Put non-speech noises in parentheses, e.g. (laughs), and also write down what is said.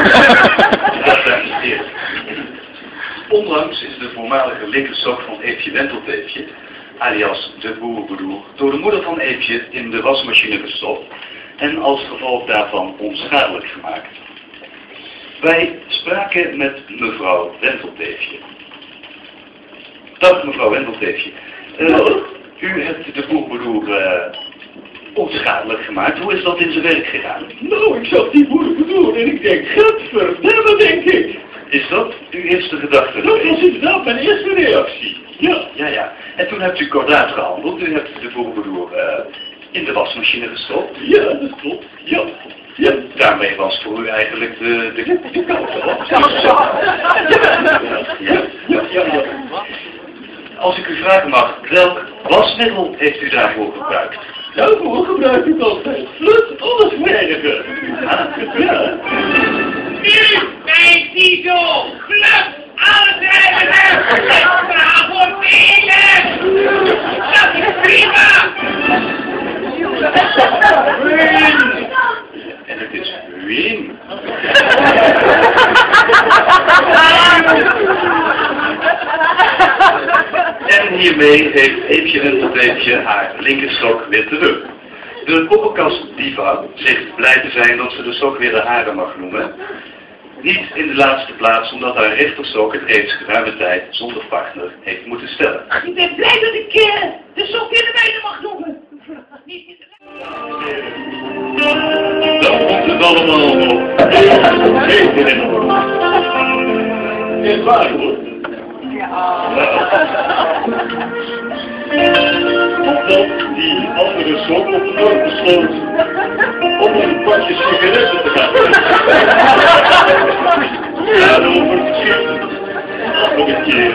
(laughs) Onlangs is de voormalige linkerzak van Eefje Wentelbeefje, alias de boerbroer, door de moeder van Eefje in de wasmachine gestopt en als gevolg daarvan onschadelijk gemaakt. Wij spraken met mevrouw Wentelbeefje. Dag mevrouw Wendelteefje. Eh, u hebt de boerbroer eh, onschadelijk gemaakt. Hoe is dat in zijn werk gegaan? Nou, ik zag die boerenbedoer en ik denk, gadverdamme denk ik. Is dat uw eerste gedachte? Dat was inderdaad mijn eerste reactie. Ja. Ja, ja. En toen hebt u kordaat gehandeld. U hebt de voorbedoer uh, in de wasmachine gestopt. Ja, dat klopt. Ja. Ja, daarmee was voor u eigenlijk de, de, de. Ja, ja, ja, ja. Als ik u vragen mag, welk wasmiddel heeft u daarvoor gebruikt? Daarvoor gebruik ik altijd flut alles vergen. Ah, Ja. Nu bij alles rijden, voor velen. Dat is prima. En het is Wien. Hiermee heeft Eefje en Toteefje haar linkerstok weer terug. De poppenkast diva zegt blij te zijn dat ze de sok weer de haren mag noemen. Niet in de laatste plaats omdat haar rechterstok het reeds geruime tijd zonder partner heeft moeten stellen. Ik ben blij dat ik uh, de sok in de mijne mag noemen. Niet in de... Dan komt het allemaal nog. (laughs) Zeker in orde. Echt waar hoor. Totdat die andere zon op de dorp besloot om een pakje sigaretten te gaan. (laughs) het verschilt nog een keer.